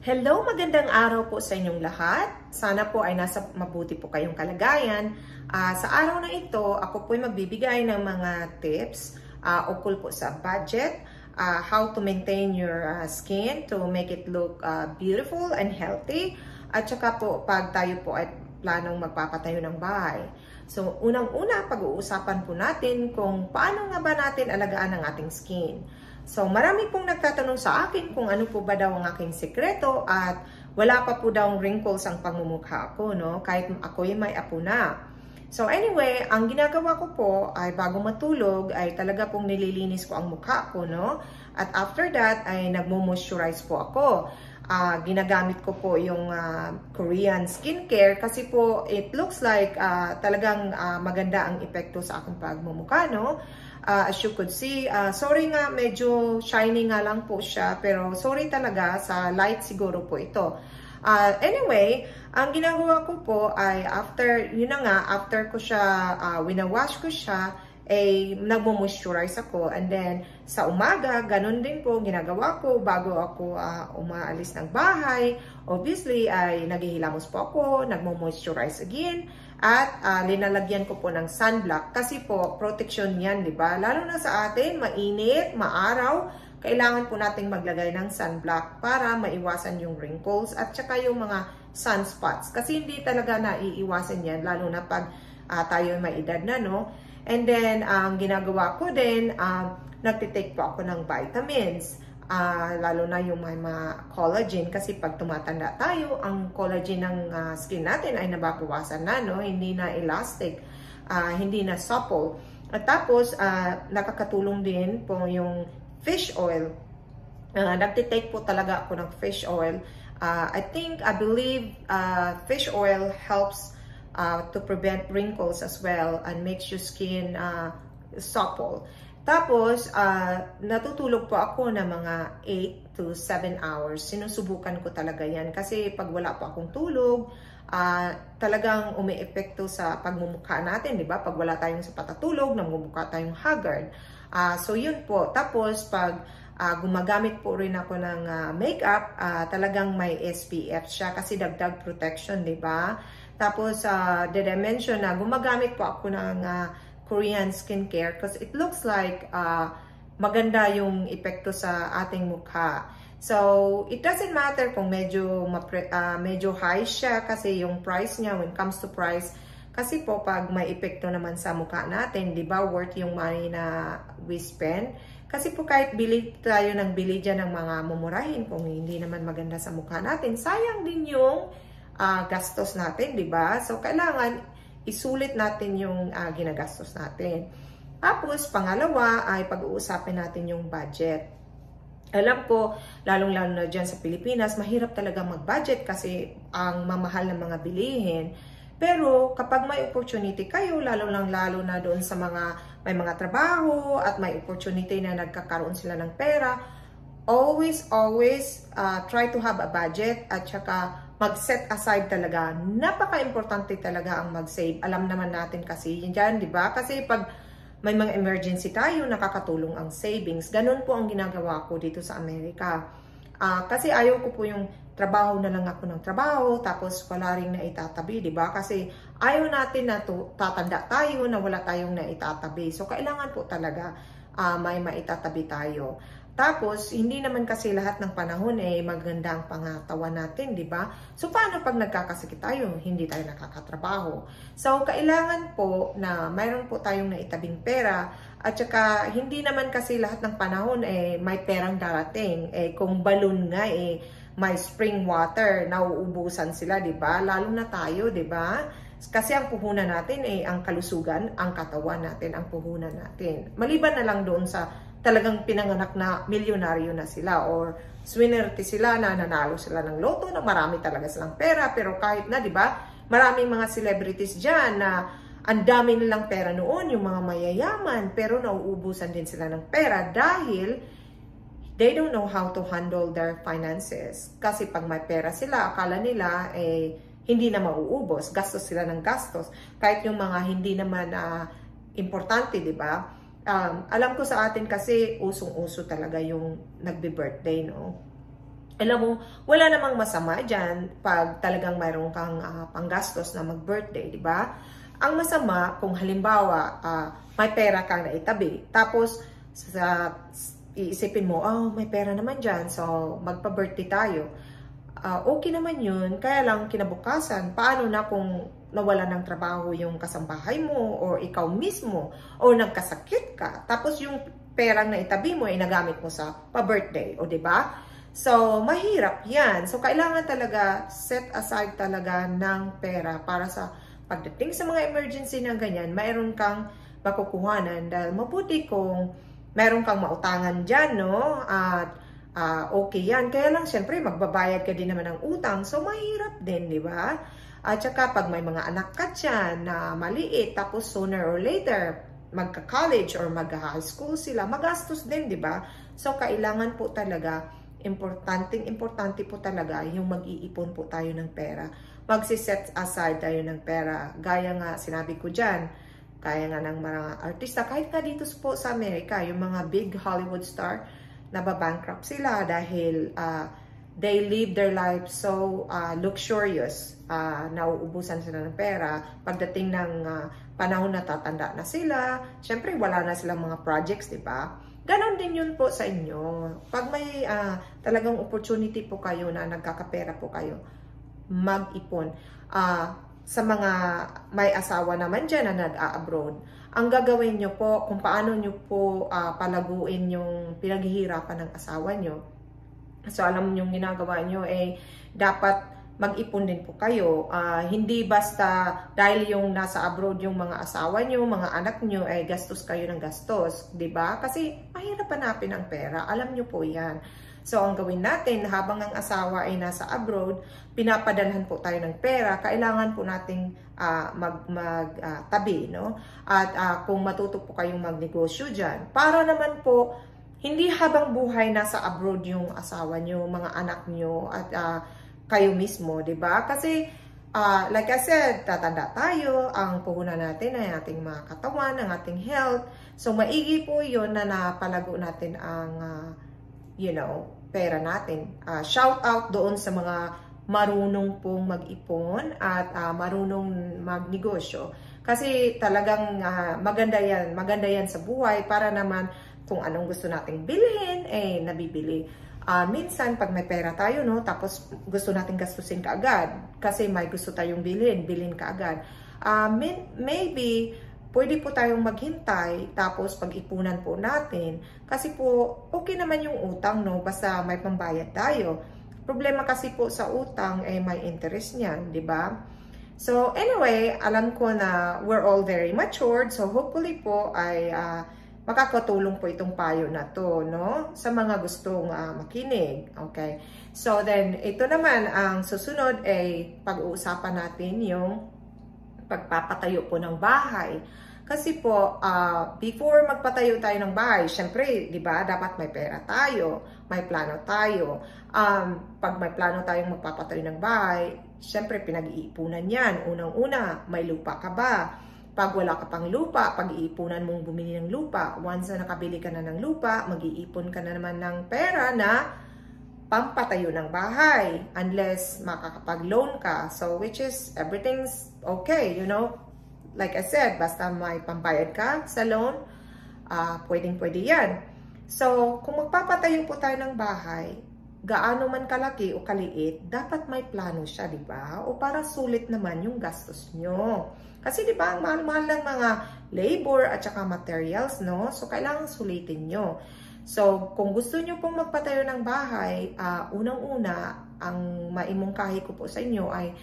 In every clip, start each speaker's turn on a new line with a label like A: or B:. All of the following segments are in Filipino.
A: Hello, magandang araw po sa inyong lahat. Sana po ay nasa mabuti po kayong kalagayan. Uh, sa araw na ito, ako po ay magbibigay ng mga tips uh, ukol po sa budget, uh, how to maintain your uh, skin to make it look uh, beautiful and healthy, at saka po pag tayo po ay planong magpapatayo ng bahay. So, unang-una, pag-uusapan po natin kung paano nga ba natin alagaan ang ating skin. So, marami pong nagtatanong sa akin kung ano po ba daw ang aking sekreto at wala pa po daw wrinkles ang pangmumukha ko, no? Kahit ako ay may apo na. So anyway, ang ginagawa ko po ay bago matulog ay talaga pong nililinis ko ang mukha ko, no? At after that ay nagmo-moisturize po ako. Uh, ginagamit ko po yung uh, Korean skincare kasi po it looks like uh, talagang uh, maganda ang epekto sa aking pagmumukha, no? Uh, as you could see. Uh, sorry nga, medyo shiny nga lang po siya. Pero sorry talaga, sa light siguro po ito. Uh, anyway, ang ginagawa ko po ay after, yun na nga, after ko siya, uh, winawash ko siya, ay nagmo-moisturize ako. And then, sa umaga, ganun din po ginagawa ko bago ako uh, umaalis ng bahay. Obviously, ay naghihilamos po ako, nagmo-moisturize again. At uh, linalagyan ko po ng sunblock kasi po protection yan, di ba? Lalo na sa atin, mainit, maaraw, kailangan po nating maglagay ng sunblock para maiwasan yung wrinkles at saka yung mga sunspots. Kasi hindi talaga naiiwasan yan, lalo na pag uh, tayo may edad na, no? And then, ang ginagawa ko din, um, nagtitake po ako ng vitamins uh, lalo na yung may mga collagen kasi pag tumatanda tayo, ang collagen ng uh, skin natin ay nababawasan na, no? hindi na elastic, uh, hindi na supple. At tapos, uh, nakakatulong din po yung fish oil. Uh, nagtitake po talaga ako ng fish oil. Uh, I think, I believe uh, fish oil helps uh, to prevent wrinkles as well and makes your skin uh, supple. Tapos, uh, natutulog po ako ng mga 8 to 7 hours. Sinusubukan ko talaga yan. Kasi pag wala po akong tulog, uh, talagang umiepekto sa pagmumukha natin, di ba? Pag wala tayong sapat na tulog, namumukha tayong haggard. Uh, so, yun po. Tapos, pag uh, gumagamit po rin ako ng uh, makeup, uh, talagang may SPF siya kasi dagdag protection, di ba? Tapos, uh, did I mention na gumagamit po ako ng uh, Korean skincare because it looks like uh, maganda yung epekto sa ating mukha. So, it doesn't matter kung medyo, uh, medyo high siya kasi yung price niya when it comes to price. Kasi po, pag may epekto naman sa mukha natin, di ba, worth yung money na we spend. Kasi po kahit bili tayo ng bili dyan ng mga mumurahin, kung hindi naman maganda sa mukha natin, sayang din yung uh, gastos natin, di ba? So, kailangan isulit natin yung uh, ginagastos natin. Tapos, pangalawa ay pag-uusapin natin yung budget. Alam ko, lalong-lalo na dyan sa Pilipinas, mahirap talaga mag-budget kasi ang mamahal ng mga bilihin. Pero kapag may opportunity kayo, lalo lang lalo na doon sa mga may mga trabaho at may opportunity na nagkakaroon sila ng pera, always, always uh, try to have a budget at saka mag-set aside talaga. Napaka-importante talaga ang mag-save. Alam naman natin kasi yun dyan, di ba? Kasi pag may mga emergency tayo, nakakatulong ang savings. Ganun po ang ginagawa ko dito sa Amerika. Uh, kasi ayaw ko po yung trabaho na lang ako ng trabaho, tapos wala rin na itatabi, di ba? Kasi ayaw natin na to, tatanda tayo na wala tayong na itatabi. So, kailangan po talaga uh, may maitatabi tayo. Tapos, hindi naman kasi lahat ng panahon eh maganda ang pangatawan natin, di ba? So, paano pag nagkakasakit tayo? Hindi tayo nakakatrabaho. So, kailangan po na mayroon po tayong naitabing pera at saka hindi naman kasi lahat ng panahon eh may perang darating. Eh, kung balon nga eh may spring water, nauubusan sila, di ba? Lalo na tayo, di ba? Kasi ang puhunan natin eh ang kalusugan, ang katawan natin, ang puhunan natin. Maliban na lang doon sa talagang pinanganak na milyonaryo na sila or swinerte sila na nanalo sila ng loto na marami talaga silang pera. Pero kahit na 'di ba maraming mga celebrities diyan na ang dami nilang pera noon yung mga mayayaman pero nauubusan din sila ng pera dahil they don't know how to handle their finances. Kasi pag may pera sila akala nila eh hindi na mauubos. Gastos sila ng gastos. Kahit yung mga hindi naman uh, importante 'di ba um, alam ko sa atin kasi usong-uso talaga yung nagbe-birthday, no? alam mo, wala namang masama dyan pag talagang mayroon kang uh, panggastos na mag-birthday, di ba? Ang masama, kung halimbawa, uh, may pera kang naitabi, tapos sa, iisipin mo, oh, may pera naman dyan, so magpa-birthday tayo. Uh, okay naman yun, kaya lang kinabukasan, paano na kung nawala ng trabaho yung kasambahay mo or ikaw mismo or nagkasakit ka, tapos yung perang naitabi mo ay nagamit mo sa pa-birthday, o di ba? So, mahirap yan. So, kailangan talaga set aside talaga ng pera para sa pagdating sa mga emergency na ganyan, mayroon kang makukuhanan dahil mabuti kung meron kang mautangan dyan, no? At uh, okay yan. Kaya lang, syempre, magbabayad ka din naman ng utang. So, mahirap din, di ba? At saka, pag may mga anak ka dyan na maliit, tapos sooner or later, magka-college or mag-high school sila, magastos din, di ba? So, kailangan po talaga importanteng importante po talaga yung mag-iipon po tayo ng pera. Magsiset aside tayo ng pera. Gaya nga sinabi ko dyan, kaya nga ng mga artista, kahit nga dito po sa Amerika, yung mga big Hollywood star, nababankrupt sila dahil uh, they live their life so uh, luxurious. Uh, nauubusan sila ng pera. Pagdating ng uh, panahon na tatanda na sila, syempre wala na silang mga projects, di ba? Ganon din yun po sa inyo. Pag may uh, talagang opportunity po kayo na nagkakapera po kayo, mag-ipon. Uh, sa mga may asawa naman dyan na nag-abroad, ang gagawin nyo po kung paano nyo po uh, palaguin yung pinaghihirapan ng asawa nyo. So alam nyo yung ginagawa nyo eh dapat mag-ipon din po kayo. Uh, hindi basta dahil yung nasa abroad yung mga asawa nyo, mga anak nyo, ay eh, gastos kayo ng gastos. ba diba? Kasi mahirap hanapin ang pera. Alam nyo po yan. So, ang gawin natin, habang ang asawa ay nasa abroad, pinapadalhan po tayo ng pera, kailangan po nating uh, mag, mag uh, no? At uh, kung matuto po kayong magnegosyo dyan, para naman po, hindi habang buhay nasa abroad yung asawa nyo, mga anak nyo, at uh, kayo mismo, ba? Kasi uh, like I said, tatanda tayo, ang puhunan natin ay ating mga katawan, ang ating health. So maigi po 'yon na napalago natin ang uh, you know, pera natin. Uh, shout out doon sa mga marunong pong mag-ipon at uh, marunong magnegosyo. Kasi talagang uh, maganda yan, maganda yan sa buhay para naman kung anong gusto nating bilhin, eh nabibili uh, minsan pag may pera tayo, no, tapos gusto natin gastusin kaagad kasi may gusto tayong bilhin, bilhin kaagad. Uh, may, maybe pwede po tayong maghintay tapos pag-ipunan po natin kasi po okay naman yung utang no basta may pambayad tayo. Problema kasi po sa utang eh, may interest niyan, di ba? So anyway, alam ko na we're all very matured so hopefully po ay uh, makakatulong po itong payo na to, no? Sa mga gustong uh, makinig, okay? So then, ito naman, ang susunod ay pag-uusapan natin yung pagpapatayo po ng bahay. Kasi po, uh, before magpatayo tayo ng bahay, syempre, di ba, dapat may pera tayo, may plano tayo. Um, pag may plano tayong magpapatayo ng bahay, syempre, pinag-iipunan yan. Unang-una, may lupa ka ba? Pag wala ka pang lupa, pag-iipunan mong bumili ng lupa. Once na nakabili ka na ng lupa, mag-iipon ka na naman ng pera na pampatayo ng bahay unless makakapag-loan ka. So, which is, everything's okay, you know. Like I said, basta may pambayad ka sa loan, uh, pwedeng-pwede yan. So, kung magpapatayo po tayo ng bahay, gaano man kalaki o kaliit, dapat may plano siya, di ba? O para sulit naman yung gastos nyo. Kasi di ba, ang mahal-mahal ng mga labor at saka materials, no? So, kailangan sulitin nyo. So, kung gusto nyo pong magpatayo ng bahay, uh, unang-una, ang maimungkahi ko po sa inyo ay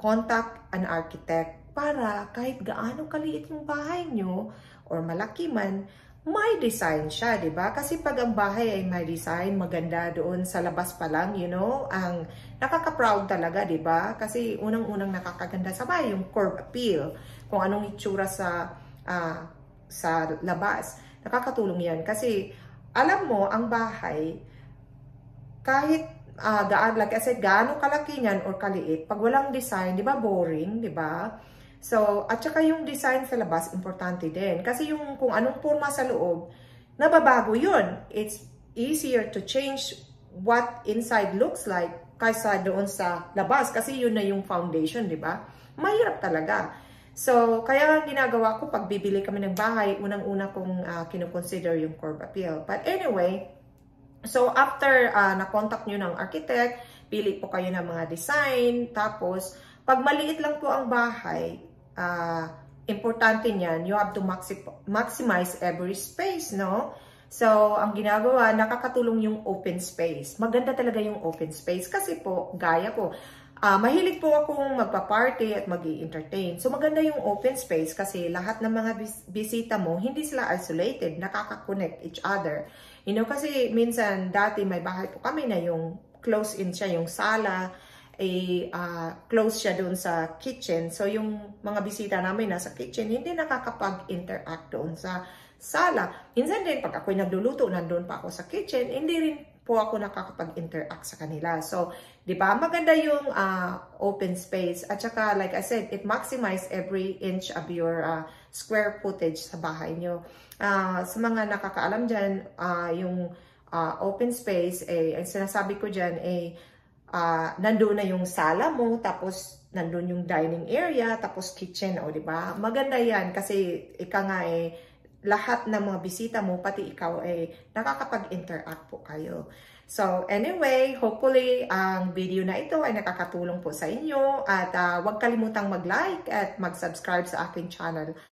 A: contact an architect para kahit gaano kaliit yung bahay nyo or malaki man, may design siya, 'di ba? Kasi pag ang bahay ay may design, maganda doon sa labas pa lang, you know, ang nakaka-proud talaga, 'di ba? Kasi unang-unang nakakaganda sa bahay yung curb appeal, kung anong itsura sa uh, sa labas. Nakakatulong 'yan kasi alam mo ang bahay kahit uh, gaan like I said, gaano kalaki niyan or kaliit, pag walang design, 'di ba boring, 'di ba? So, at saka yung design sa labas, importante din. Kasi yung kung anong forma sa loob, nababago yun. It's easier to change what inside looks like kaysa doon sa labas kasi yun na yung foundation, di ba? Mahirap talaga. So, kaya ginagawa ko pag bibili kami ng bahay, unang-una kong uh, kinukonsider yung curb appeal. But anyway, so after uh, na-contact nyo ng architect, pili po kayo ng mga design, tapos pag maliit lang po ang bahay, uh, importante niyan, you have to maxi maximize every space, no? So, ang ginagawa, nakakatulong yung open space. Maganda talaga yung open space kasi po, gaya ko, uh, mahilig po akong magpa-party at mag entertain So, maganda yung open space kasi lahat ng mga bis bisita mo, hindi sila isolated, nakaka-connect each other. You know, kasi minsan, dati may bahay po kami na yung close-in siya, yung sala, eh, uh, close siya doon sa kitchen. So, yung mga bisita namin nasa kitchen, hindi nakakapag-interact doon sa sala. Minsan din, pag ako'y nagluluto, nandun pa ako sa kitchen, hindi rin po ako nakakapag-interact sa kanila. So, di ba, maganda yung uh, open space. At saka, like I said, it maximize every inch of your uh, square footage sa bahay nyo. Uh, sa mga nakakaalam dyan, uh, yung uh, open space, eh, ang sinasabi ko dyan, eh, uh, nandun na yung sala mo, tapos nandun yung dining area, tapos kitchen, o di ba? Maganda yan kasi ika nga eh, lahat ng mga bisita mo, pati ikaw ay nakakapag-interact po kayo. So anyway, hopefully ang video na ito ay nakakatulong po sa inyo at uh, huwag kalimutang mag-like at mag-subscribe sa aking channel.